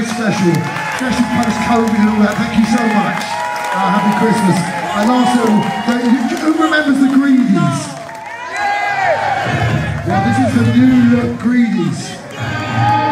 very special, especially post-COVID and all that. Thank you so much. Uh, happy Christmas. And also, who remembers the Greedies? Yeah, this is the new look Greedies.